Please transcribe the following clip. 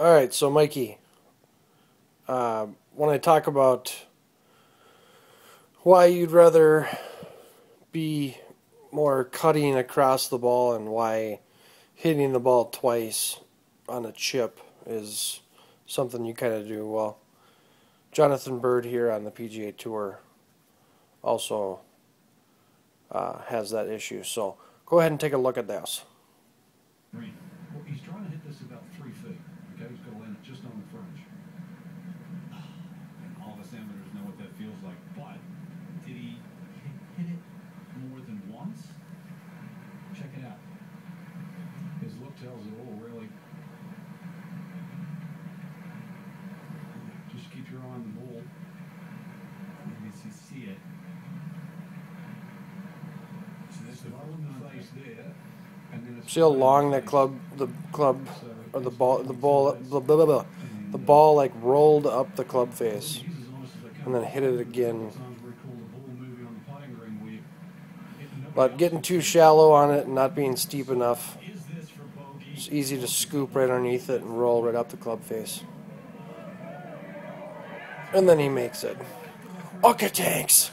All right, so Mikey, uh, when I talk about why you'd rather be more cutting across the ball and why hitting the ball twice on a chip is something you kind of do well. Jonathan Byrd here on the PGA Tour also uh, has that issue. So go ahead and take a look at this. Well, he's trying to hit this about three feet. Okay, he's going to land it just on the fringe. And all of us amateurs know what that feels like. But did he hit, hit it more than once? Check it out. His look tells it all, really. Just keep your eye on the ball. Maybe you see it. So there's the ball in the face there. And then it's See how long that club, the club, or the ball, the ball, blah, blah, blah, blah. the ball like rolled up the club face and then hit it again. But getting too shallow on it and not being steep enough, it's easy to scoop right underneath it and roll right up the club face. And then he makes it. Okay, tanks.